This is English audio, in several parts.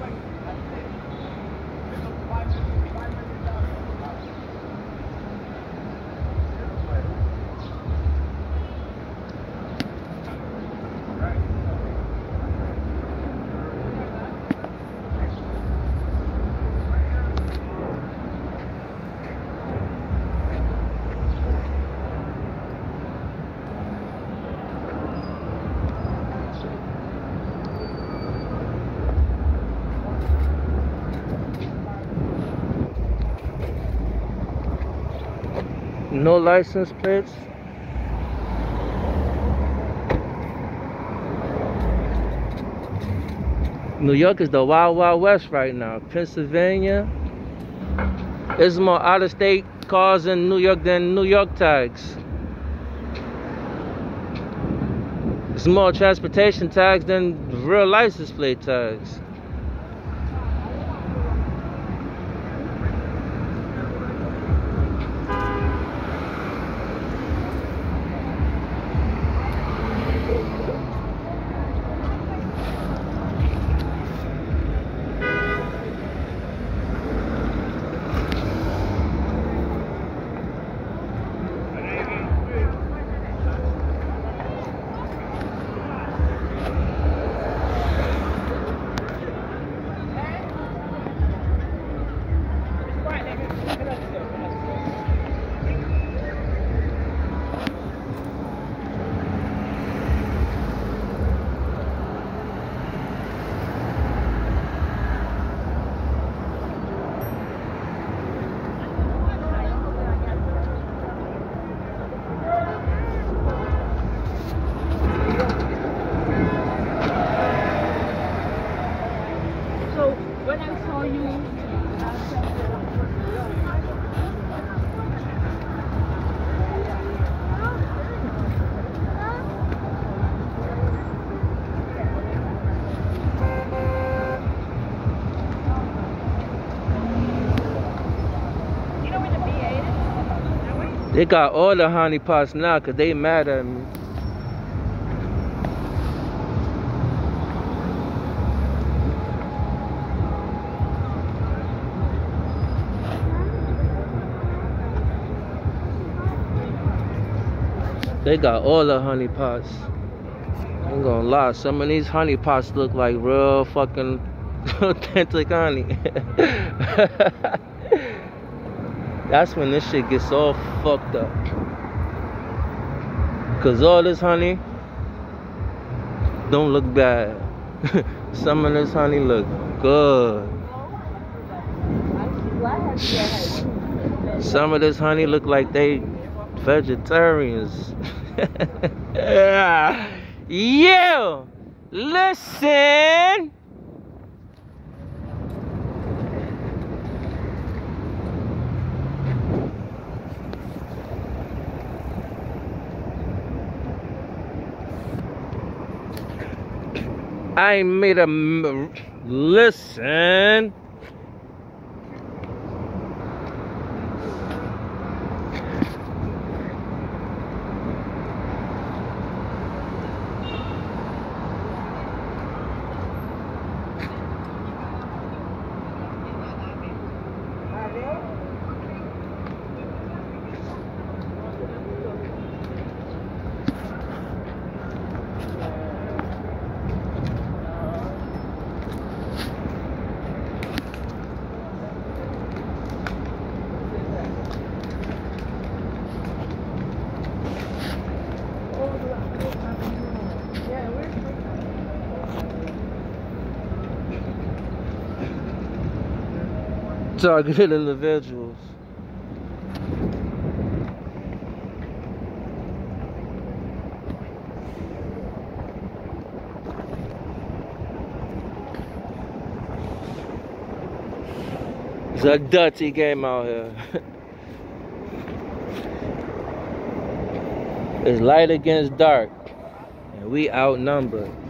like No license plates. New York is the wild, wild west right now. Pennsylvania. There's more out-of-state cars in New York than New York tags. There's more transportation tags than real license plate tags. They got all the honey pots now because they mad at me. They got all the honey pots. I ain't gonna lie, some of these honey pots look like real fucking authentic honey. That's when this shit gets all fucked up. Cause all this honey don't look bad. Some of this honey look good. Some of this honey look like they vegetarians. Yo, listen. I made a listen. Targeted individuals. It's a dirty game out here. it's light against dark. And we outnumbered.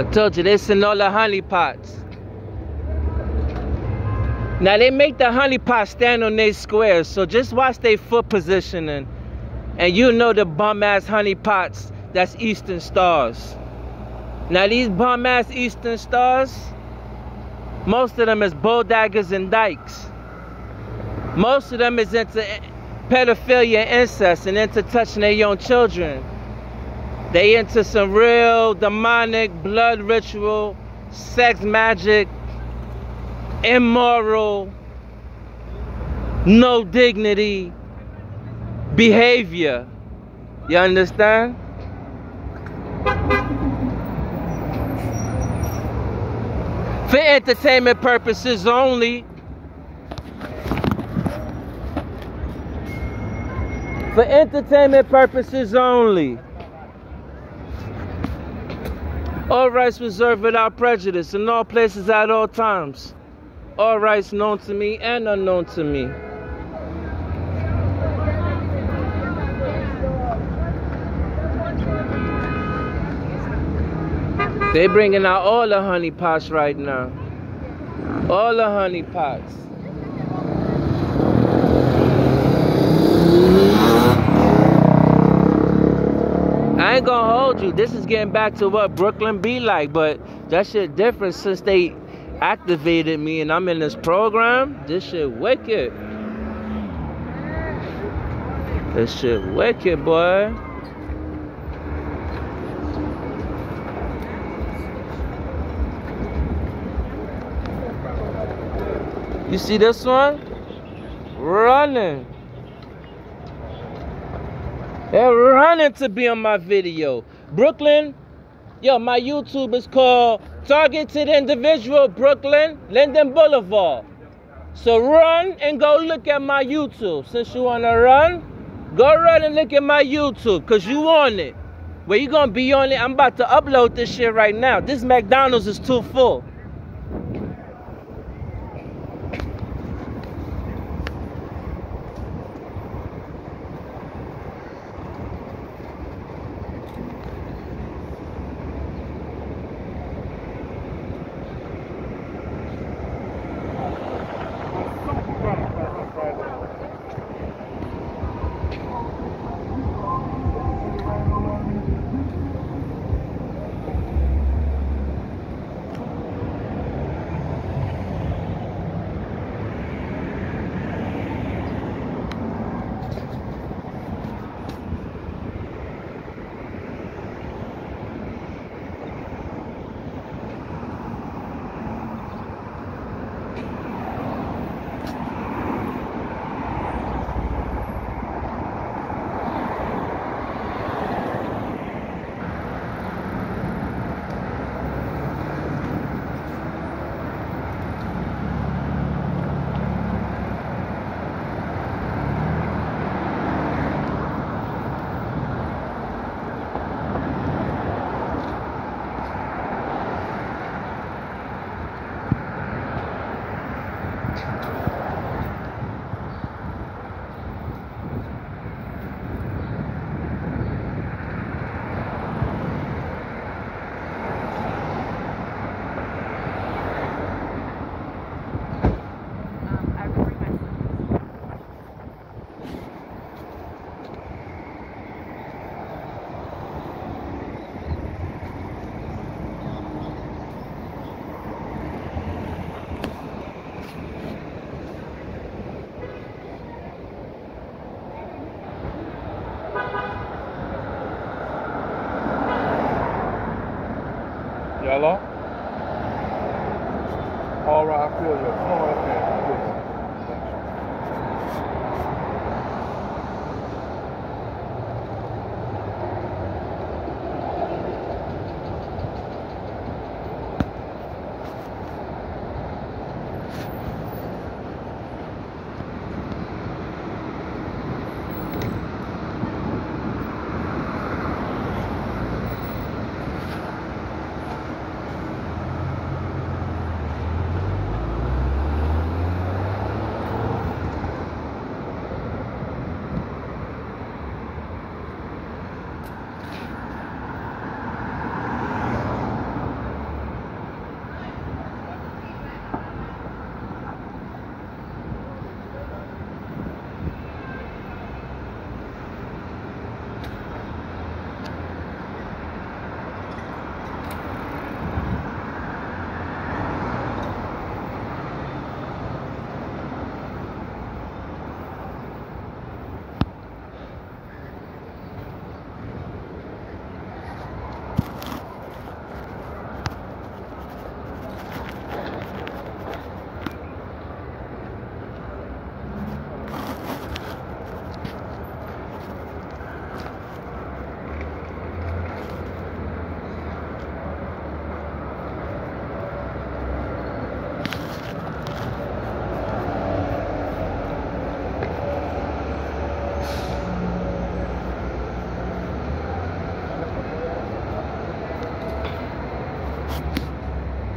I told you, they send all the honey pots. Now they make the honey pot stand on their squares, so just watch their foot positioning, and you know the bum ass honey pots. That's Eastern Stars. Now these bum ass Eastern Stars, most of them is bulldaggers and dykes. Most of them is into pedophilia incest and into touching their young children. They into some real demonic blood ritual, sex magic, immoral, no dignity behavior. You understand? For entertainment purposes only. For entertainment purposes only. All rights reserved without prejudice in all places at all times. All rights known to me and unknown to me. They bringing out all the honey pots right now. All the honey pots. I ain't gonna hold you. This is getting back to what Brooklyn be like, but that shit different since they activated me and I'm in this program. This shit wicked. This shit wicked, boy. You see this one? Running. They're running to be on my video. Brooklyn, yo, my YouTube is called Targeted Individual Brooklyn, Linden Boulevard. So run and go look at my YouTube. Since you wanna run, go run and look at my YouTube, cause you on it. Where you gonna be on it? I'm about to upload this shit right now. This McDonald's is too full.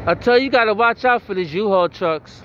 I tell you, you gotta watch out for these U-Haul trucks.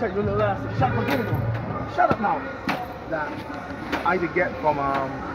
Check your little ass. Shut up, Shut up now. That I did get from um